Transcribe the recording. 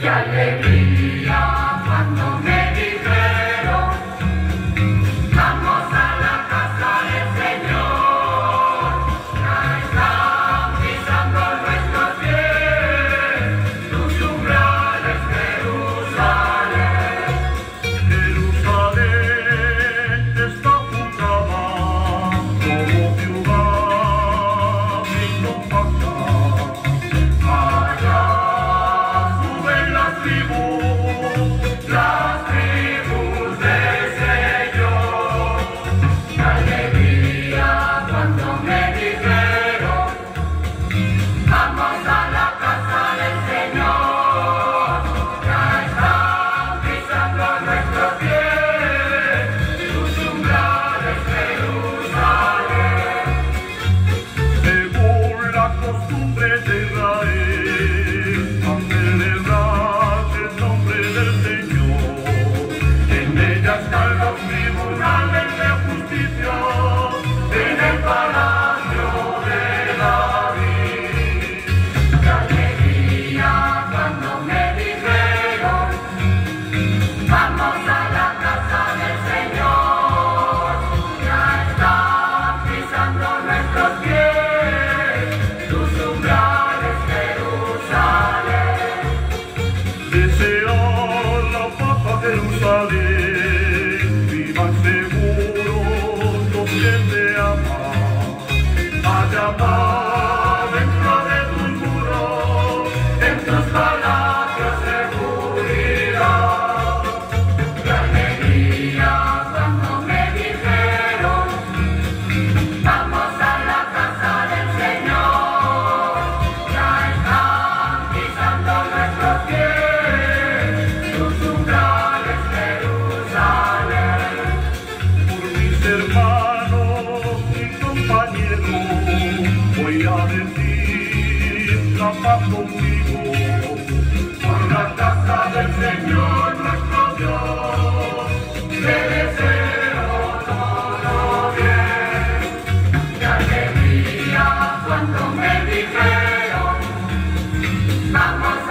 ¡Qué alegría cuando me Amen. Jerusalén, vivan seguros los que te aman. Allá Conmigo por la casa del Señor nuestro Dios, me deseo todo bien y alegría cuando me dijeron, jamás.